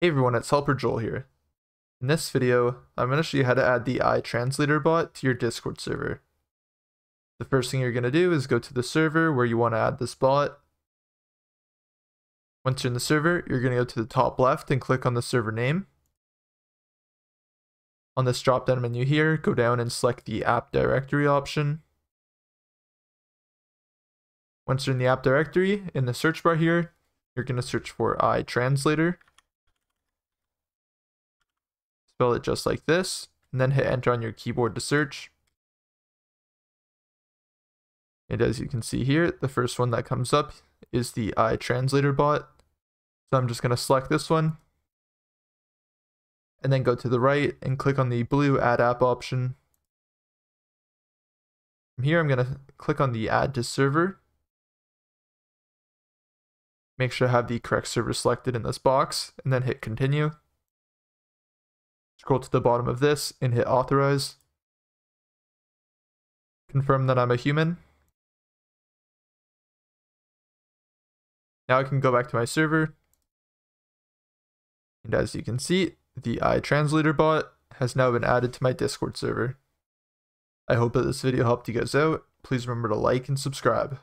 Hey everyone, it's Helper Joel here. In this video, I'm going to show you how to add the iTranslator bot to your Discord server. The first thing you're going to do is go to the server where you want to add this bot. Once you're in the server, you're going to go to the top left and click on the server name. On this drop down menu here, go down and select the app directory option. Once you're in the app directory, in the search bar here, you're going to search for iTranslator spell it just like this, and then hit enter on your keyboard to search. And as you can see here, the first one that comes up is the iTranslator bot. So I'm just going to select this one. And then go to the right and click on the blue add app option. From here, I'm going to click on the add to server. Make sure I have the correct server selected in this box and then hit continue. Scroll to the bottom of this and hit authorize. Confirm that I'm a human. Now I can go back to my server. And as you can see, the iTranslator bot has now been added to my Discord server. I hope that this video helped you guys out. Please remember to like and subscribe.